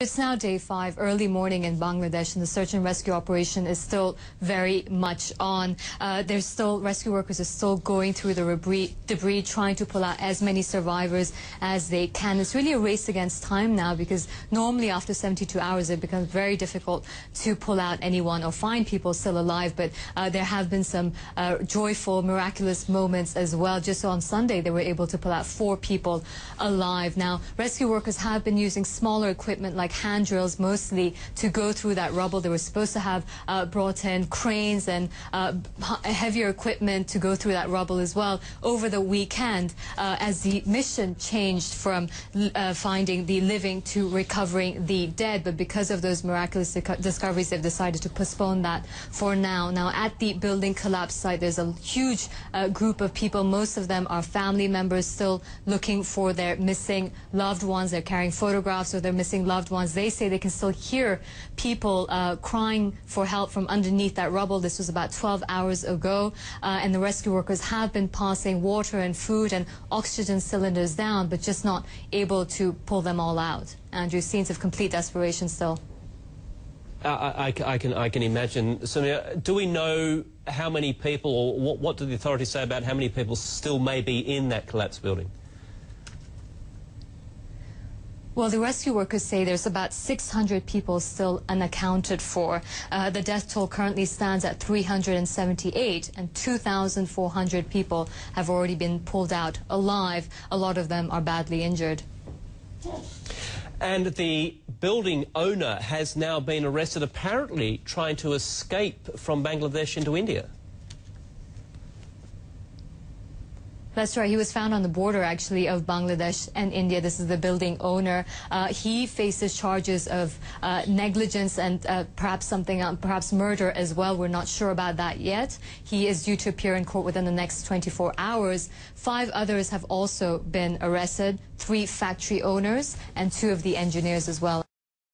It's now day five, early morning in Bangladesh, and the search and rescue operation is still very much on. Uh, there's still rescue workers are still going through the debris, debris, trying to pull out as many survivors as they can. It's really a race against time now because normally after 72 hours it becomes very difficult to pull out anyone or find people still alive. But uh, there have been some uh, joyful, miraculous moments as well. Just on Sunday they were able to pull out four people alive. Now rescue workers have been using smaller equipment like like hand drills mostly to go through that rubble. They were supposed to have uh, brought in cranes and uh, heavier equipment to go through that rubble as well over the weekend uh, as the mission changed from uh, finding the living to recovering the dead. But because of those miraculous discoveries, they've decided to postpone that for now. Now, at the building collapse site, there's a huge uh, group of people. Most of them are family members still looking for their missing loved ones. They're carrying photographs of their missing loved ones ones. They say they can still hear people uh, crying for help from underneath that rubble. This was about 12 hours ago, uh, and the rescue workers have been passing water and food and oxygen cylinders down, but just not able to pull them all out. Andrew, scenes of complete desperation still. I, I, I, can, I can imagine. Sonia, do we know how many people, or what, what do the authorities say about how many people still may be in that collapsed building? Well, the rescue workers say there's about 600 people still unaccounted for. Uh, the death toll currently stands at 378, and 2,400 people have already been pulled out alive. A lot of them are badly injured. And the building owner has now been arrested, apparently trying to escape from Bangladesh into India. That's right. He was found on the border, actually, of Bangladesh and India. This is the building owner. Uh, he faces charges of uh, negligence and uh, perhaps something, uh, perhaps murder as well. We're not sure about that yet. He is due to appear in court within the next 24 hours. Five others have also been arrested, three factory owners and two of the engineers as well.